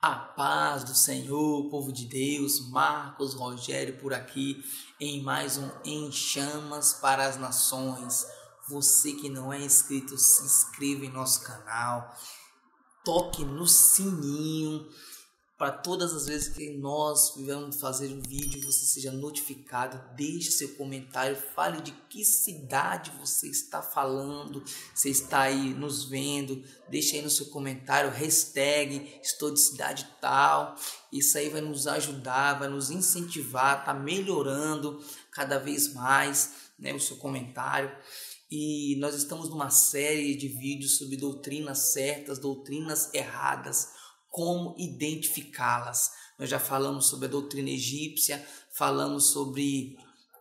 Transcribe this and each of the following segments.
A paz do Senhor, povo de Deus, Marcos Rogério por aqui em mais um Em Chamas para as Nações. Você que não é inscrito, se inscreva em nosso canal, toque no sininho para todas as vezes que nós vivemos fazer um vídeo, você seja notificado, deixe seu comentário, fale de que cidade você está falando, você está aí nos vendo, deixe aí no seu comentário, hashtag estou de cidade tal, isso aí vai nos ajudar, vai nos incentivar, tá melhorando cada vez mais, né, o seu comentário. E nós estamos numa série de vídeos sobre doutrinas certas, doutrinas erradas, como identificá-las. Nós já falamos sobre a doutrina egípcia, falamos sobre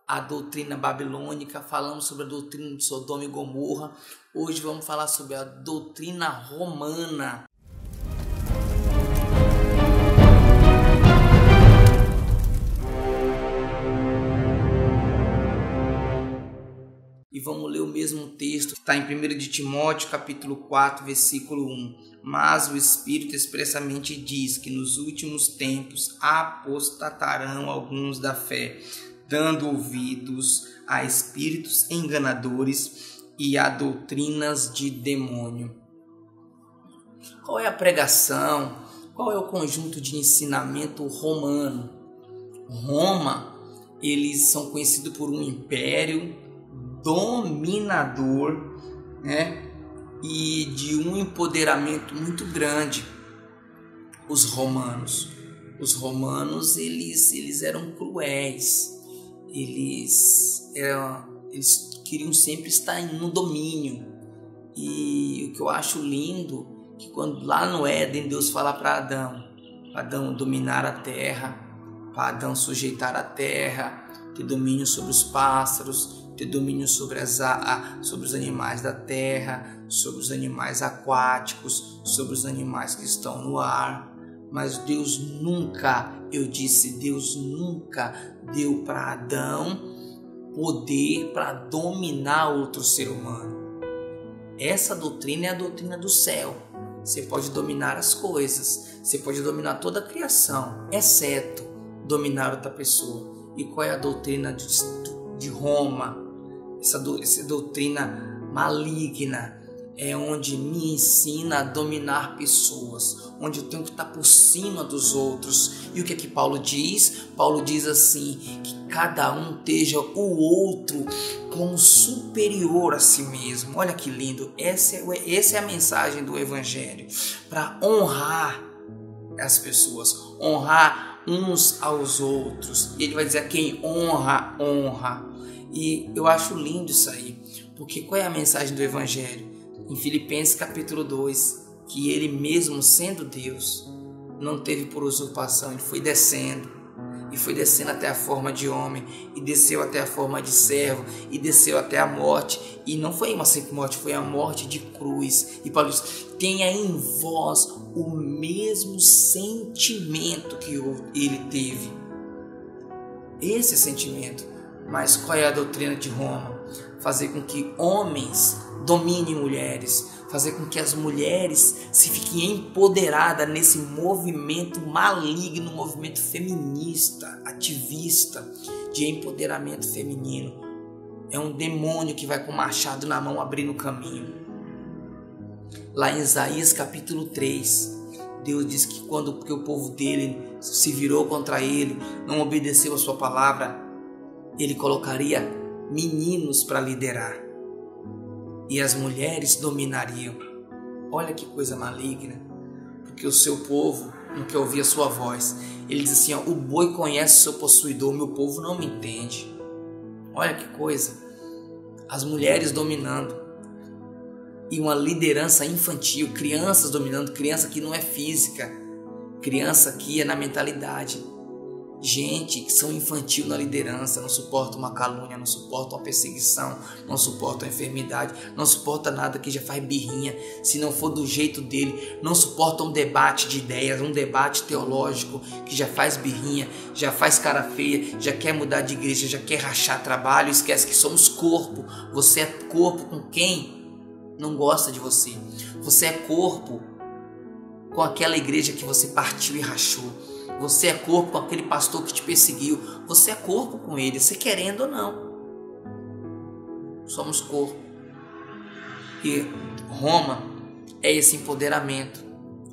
a doutrina babilônica, falamos sobre a doutrina de Sodoma e Gomorra. Hoje vamos falar sobre a doutrina romana. E vamos ler o mesmo texto que está em 1 de Timóteo, capítulo 4, versículo 1 mas o Espírito expressamente diz que nos últimos tempos apostatarão alguns da fé, dando ouvidos a espíritos enganadores e a doutrinas de demônio. Qual é a pregação? Qual é o conjunto de ensinamento romano? Roma, eles são conhecidos por um império dominador, né? e de um empoderamento muito grande os romanos. Os romanos eles, eles eram cruéis, eles, eram, eles queriam sempre estar no domínio. E o que eu acho lindo que quando lá no Éden Deus fala para Adão, para Adão dominar a terra, para Adão sujeitar a terra, ter domínio sobre os pássaros, ter domínio sobre, as, a, sobre os animais da terra, sobre os animais aquáticos, sobre os animais que estão no ar. Mas Deus nunca, eu disse, Deus nunca deu para Adão poder para dominar outro ser humano. Essa doutrina é a doutrina do céu. Você pode dominar as coisas, você pode dominar toda a criação, exceto dominar outra pessoa. E qual é a doutrina de, de Roma? Essa, do, essa doutrina maligna é onde me ensina a dominar pessoas, onde eu tenho que estar por cima dos outros. E o que é que Paulo diz? Paulo diz assim: que cada um esteja o outro como superior a si mesmo. Olha que lindo, essa é, essa é a mensagem do Evangelho para honrar as pessoas, honrar uns aos outros. E ele vai dizer: quem honra, honra. E eu acho lindo isso aí, porque qual é a mensagem do Evangelho? Em Filipenses capítulo 2, que ele mesmo sendo Deus, não teve por usurpação, ele foi descendo, e foi descendo até a forma de homem, e desceu até a forma de servo, e desceu até a morte, e não foi uma simples morte, foi a morte de cruz. E Paulo diz: tenha em vós o mesmo sentimento que ele teve. Esse sentimento mas qual é a doutrina de Roma? Fazer com que homens dominem mulheres, fazer com que as mulheres se fiquem empoderadas nesse movimento maligno, movimento feminista, ativista, de empoderamento feminino. É um demônio que vai com o machado na mão abrindo o caminho. Lá em Isaías capítulo 3, Deus diz que quando que o povo dele se virou contra ele, não obedeceu a sua palavra, ele colocaria meninos para liderar e as mulheres dominariam. Olha que coisa maligna, porque o seu povo não quer ouvir a sua voz. Ele diz assim: ó, o boi conhece seu possuidor, meu povo não me entende. Olha que coisa, as mulheres dominando e uma liderança infantil, crianças dominando, criança que não é física, criança que é na mentalidade gente que são infantil na liderança, não suporta uma calúnia, não suporta uma perseguição, não suporta uma enfermidade, não suporta nada que já faz birrinha, se não for do jeito dele, não suporta um debate de ideias, um debate teológico que já faz birrinha, já faz cara feia, já quer mudar de igreja, já quer rachar trabalho, esquece que somos corpo. Você é corpo com quem não gosta de você. Você é corpo com aquela igreja que você partiu e rachou. Você é corpo com aquele pastor que te perseguiu. Você é corpo com ele, você querendo ou não. Somos corpo. E Roma é esse empoderamento.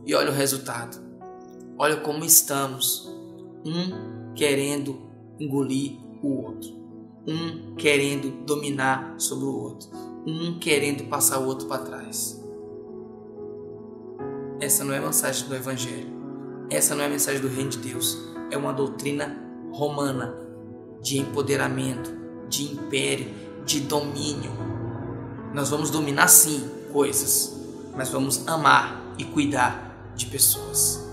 E olha o resultado. Olha como estamos. Um querendo engolir o outro. Um querendo dominar sobre o outro. Um querendo passar o outro para trás. Essa não é a mensagem do Evangelho. Essa não é a mensagem do Reino de Deus. É uma doutrina romana de empoderamento, de império, de domínio. Nós vamos dominar sim coisas, mas vamos amar e cuidar de pessoas.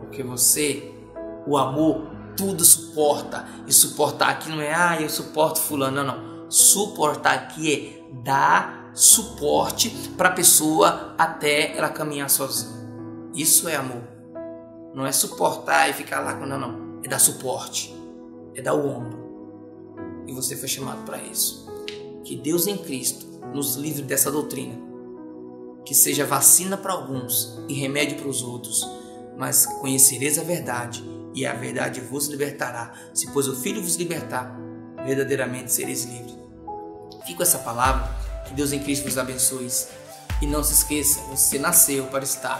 Porque você, o amor, tudo suporta. E suportar aqui não é, ah, eu suporto fulano, não, não. Suportar aqui é dar suporte para a pessoa até ela caminhar sozinha. Isso é amor. Não é suportar e ficar lá com não, não. É dar suporte. É dar o ombro. E você foi chamado para isso. Que Deus em Cristo nos livre dessa doutrina que seja vacina para alguns e remédio para os outros, mas conhecereis a verdade, e a verdade vos libertará. Se pois o Filho vos libertar, verdadeiramente sereis livres. Fico essa palavra, que Deus em Cristo vos abençoe. E não se esqueça, você nasceu para estar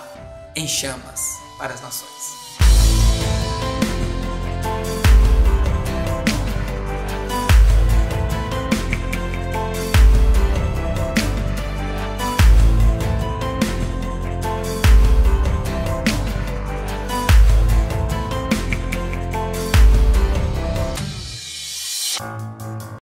em chamas para as nações.